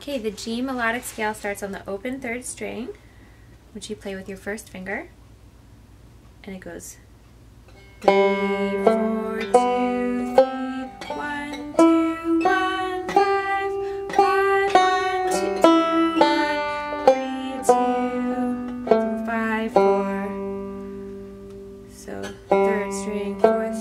Okay, the G melodic scale starts on the open third string, which you play with your first finger. And it goes three, four, two, three. So third string, fourth